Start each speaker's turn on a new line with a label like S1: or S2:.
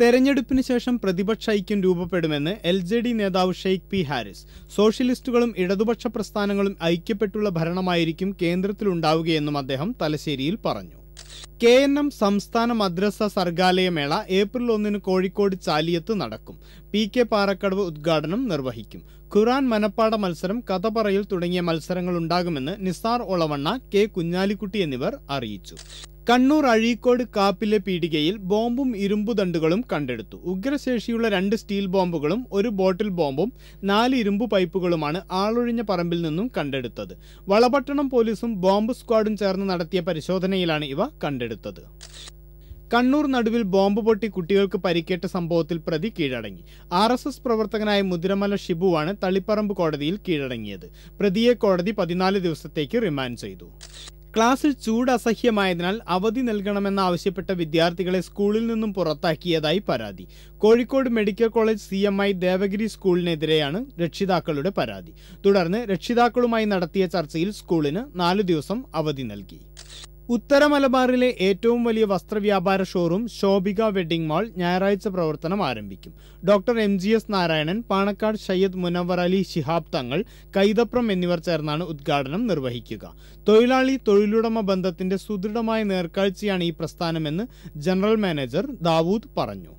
S1: തെരഞ്ഞെടുപ്പിന് ശേഷം പ്രതിപക്ഷ ഐക്യം രൂപപ്പെടുമെന്ന് എൽ ജെ ഡി നേതാവ് ഷെയ്ഖ് പി ഹാരിസ്. സോഷ്യലിസ്റ്റുകളും ഇടതുപക്ഷ പ്രസ്ഥാനങ്ങളും ഐക്യപ്പെട്ടുള്ള ഭരണമായിരിക്കും കേന്ദ്രത്തിലുണ്ടാവുകയെന്നും അദ്ദേഹം തലശ്ശേരിയിൽ പറഞ്ഞു. കെ എൻ എം സംസ്ഥാന മദ്രസ സർഗാലയമേള ഏപ്രിൽ ഒന്നിന് കോഴിക്കോട് ചാലിയത്ത് നടക്കും. പി കെ പാറക്കടവ് ഉദ്ഘാടനം നിർവഹിക്കും. ഖുറാൻ മനപ്പാട മത്സരം കഥ പറയൽ തുടങ്ങിയ മത്സരങ്ങൾ ഉണ്ടാകുമെന്ന് നിസാർ ഒളവണ്ണ കെ കുഞ്ഞാലിക്കുട്ടി എന്നിവർ അറിയിച്ചു. കണ്ണൂർ അഴീക്കോട് കാപ്പിലെ പീടികയിൽ ബോംബും ഇരുമ്പുദണ്ടുകളും കണ്ടെടുത്തു. ഉഗ്രശേഷിയുള്ള രണ്ട് സ്റ്റീൽ ബോംബുകളും ഒരു ബോട്ടിൽ ബോംബും നാല് ഇരുമ്പ് പൈപ്പുകളുമാണ് ആളൊഴിഞ്ഞ പറമ്പിൽ നിന്നും കണ്ടെടുത്തത്. വളപട്ടണം പോലീസും ബോംബ് സ്ക്വാഡും ചേർന്ന് നടത്തിയ പരിശോധനയിലാണ് ഇവ കണ്ടെടുത്തത്. കണ്ണൂർ നടുവിൽ ബോംബ് പൊട്ടി കുട്ടികൾക്ക് പരിക്കേറ്റ സംഭവത്തിൽ പ്രതി കീഴടങ്ങി. ആർ എസ് എസ് പ്രവർത്തകനായ മുതിരമല ഷിബുവാണ് തളിപ്പറമ്പ് കോടതിയിൽ കീഴടങ്ങിയത്. പ്രതിയെ കോടതി പതിനാല് ദിവസത്തേക്ക് റിമാൻഡ് ചെയ്തു. ക്ലാസ്സിൽ ചൂട് അസഹ്യമായതിനാൽ അവധി നൽകണമെന്നാവശ്യപ്പെട്ട വിദ്യാർത്ഥികളെ സ്കൂളിൽ നിന്നും പുറത്താക്കിയതായി പരാതി. Kozhikode medical college C M I Devagiri സ്കൂളിനെതിരെയാണ് രക്ഷിതാക്കളുടെ പരാതി. തുടർന്ന് രക്ഷിതാക്കളുമായി നടത്തിയ ചർച്ചയിൽ സ്കൂളിന് നാലു ദിവസം അവധി നൽകി. ഉത്തര മലബാറിലെ ഏറ്റവും വലിയ വസ്ത്രവ്യാപാര ഷോറൂം ശോഭിക വെഡിംഗ് മാൾ ഞായറാഴ്ച പ്രവർത്തനം ആരംഭിക്കും. Doctor M G S Narayanan Panakkad Sayyid Munavvar Ali Shihab Thangal Kaithapram എന്നിവർ ചേർന്നാണ് ഉദ്ഘാടനം നിർവഹിക്കുക. തൊഴിലാളി തൊഴിലുടമ ബന്ധത്തിന്റെ സുദൃഢമായ നേർക്കാഴ്ചയാണ് ഈ പ്രസ്ഥാനമെന്ന് ജനറൽ മാനേജർ ദാവൂദ് പറഞ്ഞു.